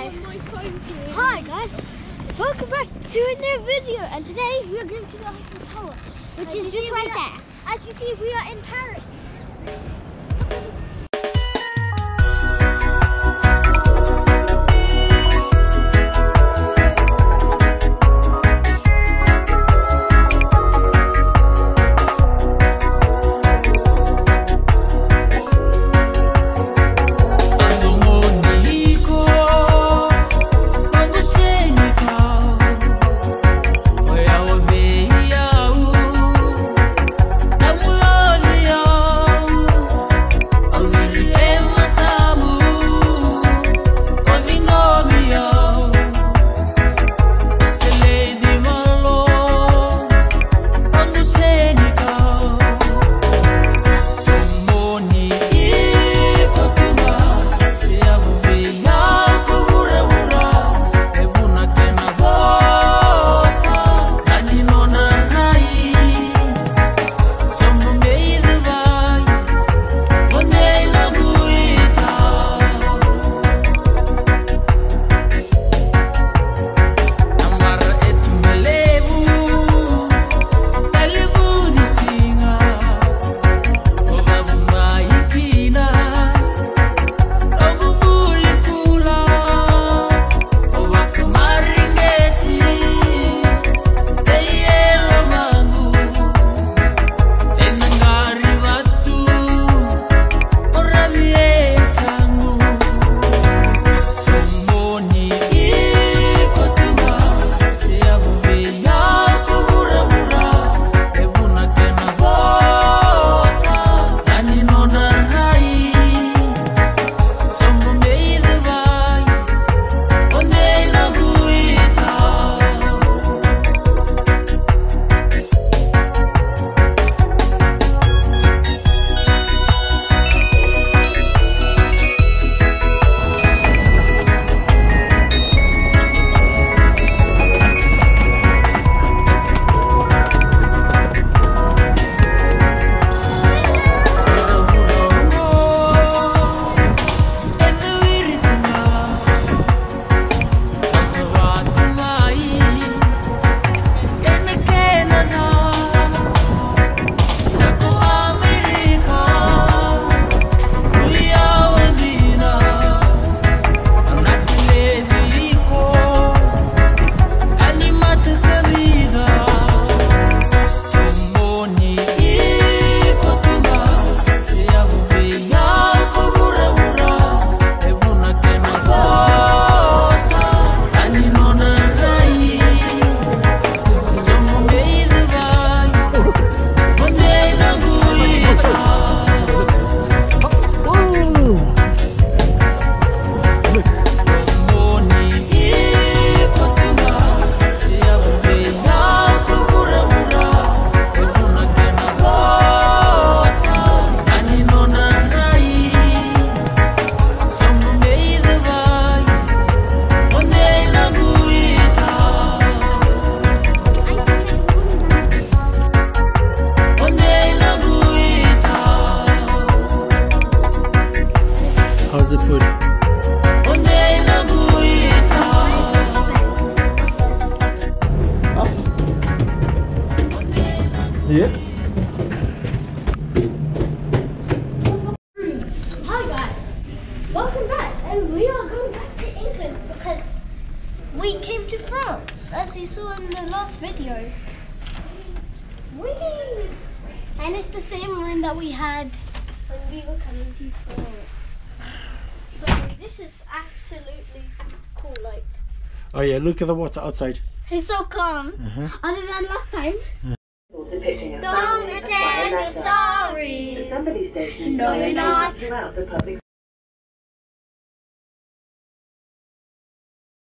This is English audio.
Hi. Hi guys. Welcome back to a new video and today we are going to the Eiffel Tower, which As is just right are- there. As you see, we are in Paris. The food? Yeah. Hi guys. Welcome back and we are going back to England because we came to France as you saw in the last video. Whee! And it's the same line that we had when we were coming to France. So this is absolutely cool like Oh yeah, look at the water outside. It's so calm. Uh-huh. Other than last time. depicting a Don't pretend you're Violetta. sorry. Assembly stations No, are you're not. throughout the public